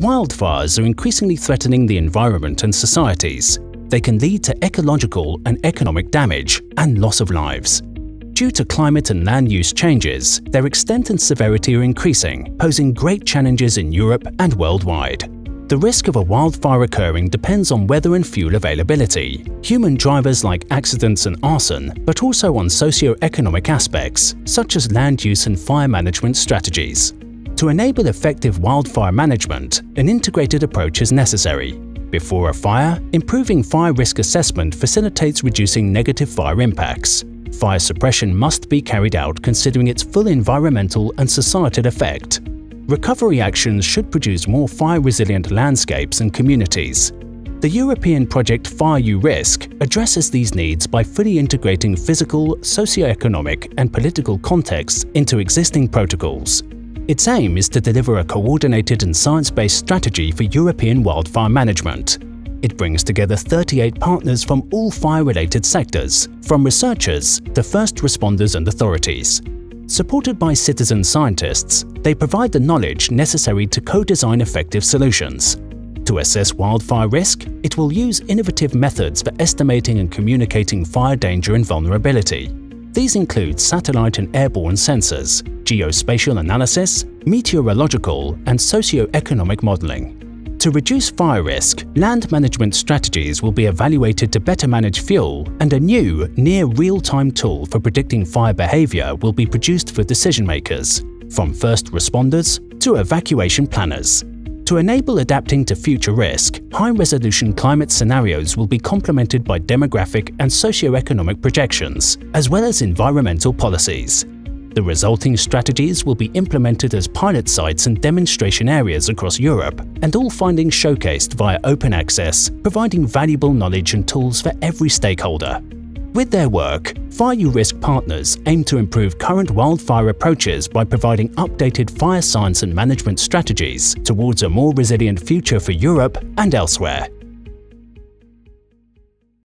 Wildfires are increasingly threatening the environment and societies. They can lead to ecological and economic damage and loss of lives. Due to climate and land use changes, their extent and severity are increasing, posing great challenges in Europe and worldwide. The risk of a wildfire occurring depends on weather and fuel availability, human drivers like accidents and arson, but also on socio-economic aspects, such as land use and fire management strategies. To enable effective wildfire management, an integrated approach is necessary. Before a fire, improving fire risk assessment facilitates reducing negative fire impacts. Fire suppression must be carried out considering its full environmental and societal effect, recovery actions should produce more fire-resilient landscapes and communities. The European project FirEUrisk addresses these needs by fully integrating physical, socio-economic and political contexts into existing protocols. Its aim is to deliver a coordinated and science-based strategy for European wildfire management. It brings together 38 partners from all fire-related sectors, from researchers to first responders and authorities. Supported by citizen scientists, they provide the knowledge necessary to co-design effective solutions. To assess wildfire risk, it will use innovative methods for estimating and communicating fire danger and vulnerability. These include satellite and airborne sensors, geospatial analysis, meteorological and socio-economic modeling. To reduce fire risk, land management strategies will be evaluated to better manage fuel and a new, near real-time tool for predicting fire behavior will be produced for decision makers, from first responders to evacuation planners. To enable adapting to future risk, high-resolution climate scenarios will be complemented by demographic and socio-economic projections, as well as environmental policies. The resulting strategies will be implemented as pilot sites and demonstration areas across Europe, and all findings showcased via open access, providing valuable knowledge and tools for every stakeholder. With their work, Fire Risk partners aim to improve current wildfire approaches by providing updated fire science and management strategies towards a more resilient future for Europe and elsewhere.